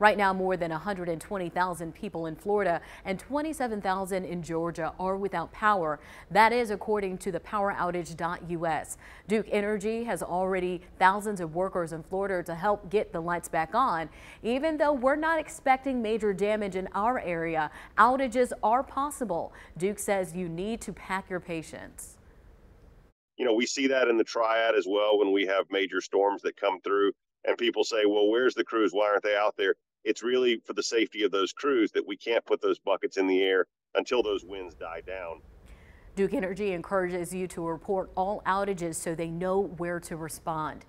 Right now, more than 120,000 people in Florida and 27,000 in Georgia are without power. That is according to the poweroutage.us. Duke Energy has already thousands of workers in Florida to help get the lights back on. Even though we're not expecting major damage in our area, outages are possible. Duke says you need to pack your patience you know, we see that in the triad as well when we have major storms that come through and people say, well, where's the crews? Why aren't they out there? It's really for the safety of those crews that we can't put those buckets in the air until those winds die down. Duke Energy encourages you to report all outages so they know where to respond.